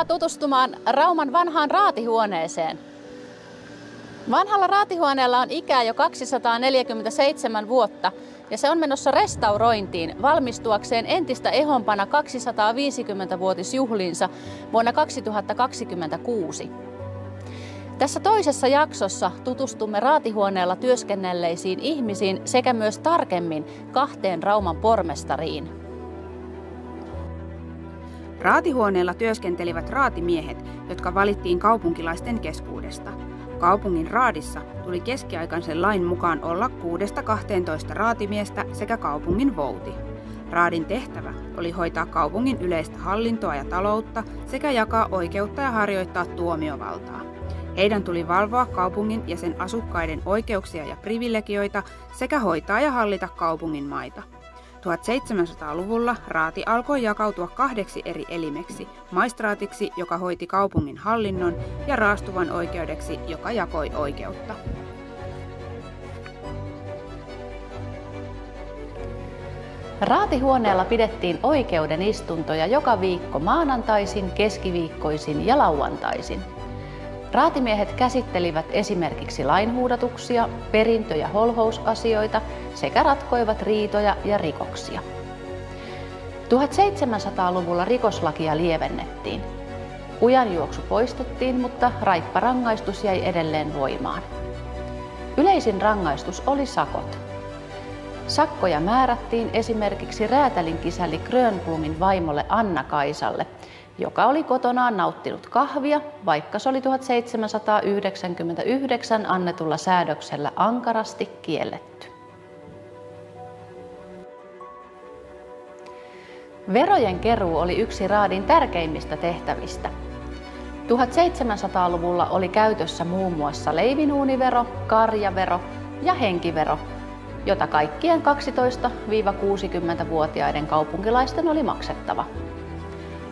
Tervetuloa tutustumaan Rauman vanhaan raatihuoneeseen. Vanhalla raatihuoneella on ikää jo 247 vuotta ja se on menossa restaurointiin valmistuakseen entistä ehompana 250-vuotisjuhliinsa vuonna 2026. Tässä toisessa jaksossa tutustumme raatihuoneella työskennelleisiin ihmisiin sekä myös tarkemmin kahteen Rauman pormestariin. Raatihuoneella työskentelivät raatimiehet, jotka valittiin kaupunkilaisten keskuudesta. Kaupungin raadissa tuli keskiaikaisen lain mukaan olla 6-12 raatimiestä sekä kaupungin vouti. Raadin tehtävä oli hoitaa kaupungin yleistä hallintoa ja taloutta sekä jakaa oikeutta ja harjoittaa tuomiovaltaa. Heidän tuli valvoa kaupungin ja sen asukkaiden oikeuksia ja privilegioita sekä hoitaa ja hallita kaupungin maita. 1700-luvulla raati alkoi jakautua kahdeksi eri elimeksi, maistraatiksi, joka hoiti kaupungin hallinnon, ja raastuvan oikeudeksi, joka jakoi oikeutta. Raatihuoneella pidettiin oikeuden istuntoja joka viikko maanantaisin, keskiviikkoisin ja lauantaisin. Raatimiehet käsittelivät esimerkiksi lainhuudatuksia, perintö- ja holhousasioita sekä ratkoivat riitoja ja rikoksia. 1700-luvulla rikoslakia lievennettiin. Ujanjuoksu poistettiin, mutta raipparangaistus jäi edelleen voimaan. Yleisin rangaistus oli sakot. Sakkoja määrättiin esimerkiksi räätälin kisäli Grönblumin vaimolle Anna Kaisalle – joka oli kotonaan nauttinut kahvia, vaikka se oli 1799 annetulla säädöksellä ankarasti kielletty. Verojen keruu oli yksi raadin tärkeimmistä tehtävistä. 1700-luvulla oli käytössä muun muassa leivinuunivero, karjavero ja henkivero, jota kaikkien 12-60-vuotiaiden kaupunkilaisten oli maksettava.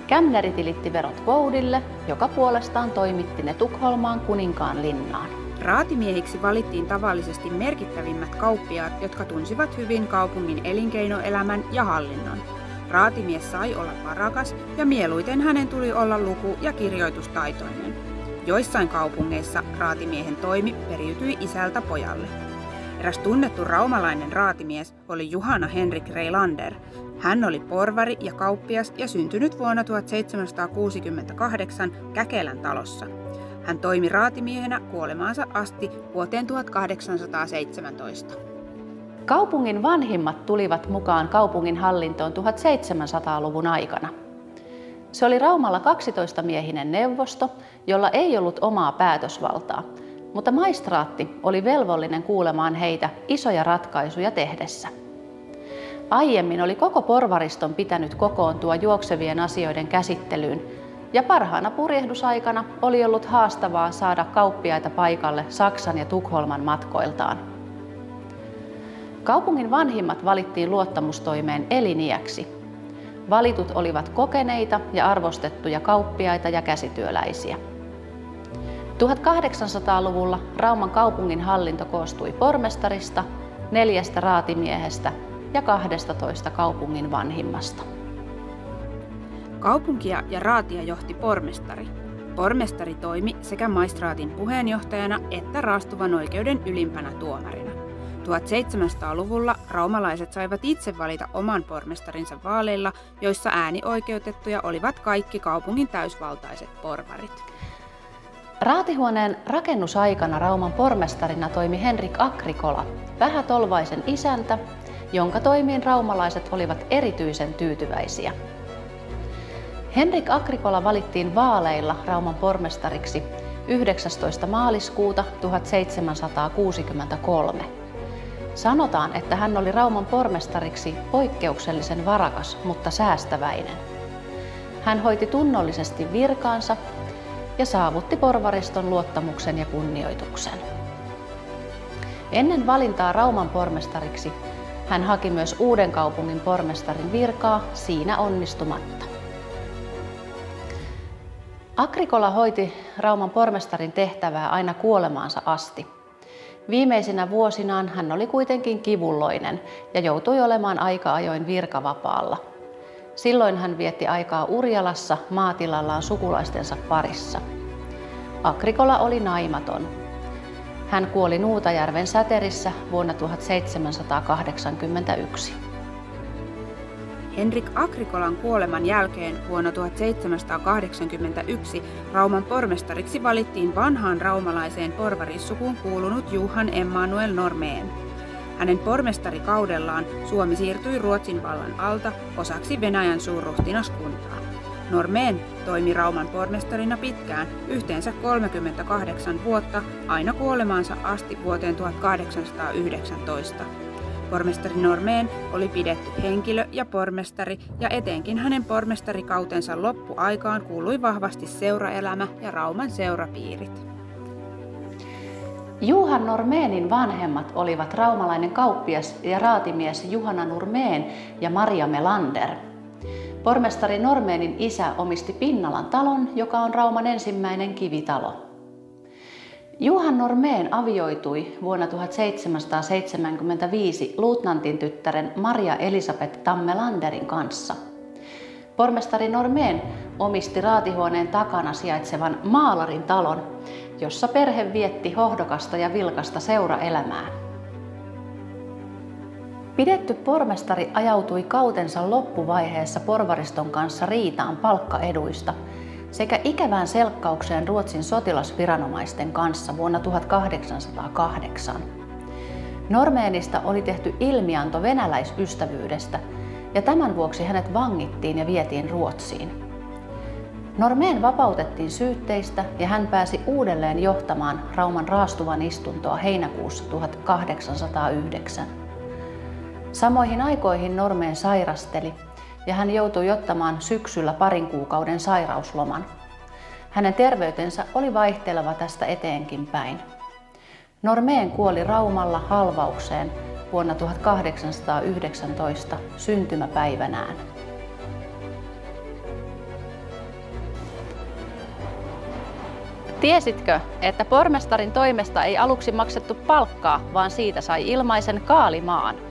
Kämneri tilitti verot Voudille, joka puolestaan toimitti ne Tukholmaan kuninkaan linnaan. Raatimiehiksi valittiin tavallisesti merkittävimmät kauppiaat, jotka tunsivat hyvin kaupungin elinkeinoelämän ja hallinnon. Raatimies sai olla varakas ja mieluiten hänen tuli olla luku- ja kirjoitustaitoinen. Joissain kaupungeissa raatimiehen toimi periytyi isältä pojalle. Eräs tunnettu raumalainen raatimies oli Juhana Henrik Reilander. Hän oli porvari ja kauppias ja syntynyt vuonna 1768 Käkelän talossa. Hän toimi raatimiehenä kuolemaansa asti vuoteen 1817. Kaupungin vanhimmat tulivat mukaan kaupungin hallintoon 1700-luvun aikana. Se oli Raumalla 12-miehinen neuvosto, jolla ei ollut omaa päätösvaltaa – mutta maistraatti oli velvollinen kuulemaan heitä isoja ratkaisuja tehdessä. Aiemmin oli koko porvariston pitänyt kokoontua juoksevien asioiden käsittelyyn, ja parhaana purjehdusaikana oli ollut haastavaa saada kauppiaita paikalle Saksan ja Tukholman matkoiltaan. Kaupungin vanhimmat valittiin luottamustoimeen eliniäksi. Valitut olivat kokeneita ja arvostettuja kauppiaita ja käsityöläisiä. 1800-luvulla Rauman kaupungin hallinto koostui pormestarista, neljästä raatimiehestä ja 12 kaupungin vanhimmasta. Kaupunkia ja raatia johti pormestari. Pormestari toimi sekä maistraatin puheenjohtajana että raastuvan oikeuden ylimpänä tuomarina. 1700-luvulla raumalaiset saivat itse valita oman pormestarinsa vaaleilla, joissa äänioikeutettuja olivat kaikki kaupungin täysvaltaiset porvarit. Raatihuoneen rakennusaikana Rauman pormestarina toimi Henrik Akrikola, vähätolvaisen isäntä, jonka toimiin raumalaiset olivat erityisen tyytyväisiä. Henrik Akrikola valittiin vaaleilla Rauman pormestariksi 19. maaliskuuta 1763. Sanotaan, että hän oli Rauman pormestariksi poikkeuksellisen varakas, mutta säästäväinen. Hän hoiti tunnollisesti virkaansa ja saavutti porvariston luottamuksen ja kunnioituksen. Ennen valintaa Rauman pormestariksi hän haki myös uuden kaupungin pormestarin virkaa siinä onnistumatta. Agrikola hoiti Rauman pormestarin tehtävää aina kuolemaansa asti. Viimeisinä vuosinaan hän oli kuitenkin kivulloinen ja joutui olemaan aika ajoin virkavapaalla. Silloin hän vietti aikaa Urjalassa maatilallaan sukulaistensa parissa. Agrikola oli naimaton. Hän kuoli Nuutajärven säterissä vuonna 1781. Henrik Agrikolan kuoleman jälkeen vuonna 1781 Rauman pormestariksi valittiin vanhaan raumalaiseen porvarissukuun kuulunut Juhan Emmanuel Normeen. Hänen pormestarikaudellaan Suomi siirtyi Ruotsin vallan alta osaksi Venäjän suurruhtinaskuntaa. Normeen toimi Rauman pormestarina pitkään, yhteensä 38 vuotta, aina kuolemaansa asti vuoteen 1819. Pormestari Normeen oli pidetty henkilö ja pormestari, ja etenkin hänen pormestarikautensa loppuaikaan kuului vahvasti seuraelämä ja Rauman seurapiirit. Juhan Normeenin vanhemmat olivat raumalainen kauppias ja raatimies Juhana Nurmeen ja Maria Melander. Pormestari Normeenin isä omisti Pinnalan talon, joka on Rauman ensimmäinen kivitalo. Juhan Normeen avioitui vuonna 1775 luutnantin tyttären Maria Elisabeth Tammelanderin kanssa. Pormestari Normeen omisti raatihuoneen takana sijaitsevan Maalarin talon, jossa perhe vietti hohdokasta ja vilkasta seuraelämää. Pidetty pormestari ajautui kautensa loppuvaiheessa porvariston kanssa riitaan palkkaeduista – sekä ikävään selkkaukseen Ruotsin sotilasviranomaisten kanssa vuonna 1808. Normeenista oli tehty ilmianto venäläisystävyydestä ja tämän vuoksi hänet vangittiin ja vietiin Ruotsiin. Normeen vapautettiin syytteistä ja hän pääsi uudelleen johtamaan Rauman raastuvan istuntoa heinäkuussa 1809. Samoihin aikoihin Normeen sairasteli ja hän joutui ottamaan syksyllä parin kuukauden sairausloman. Hänen terveytensä oli vaihteleva tästä eteenkin päin. Normeen kuoli Raumalla halvaukseen vuonna 1819 syntymäpäivänään. Tiesitkö, että pormestarin toimesta ei aluksi maksettu palkkaa, vaan siitä sai ilmaisen kaalimaan?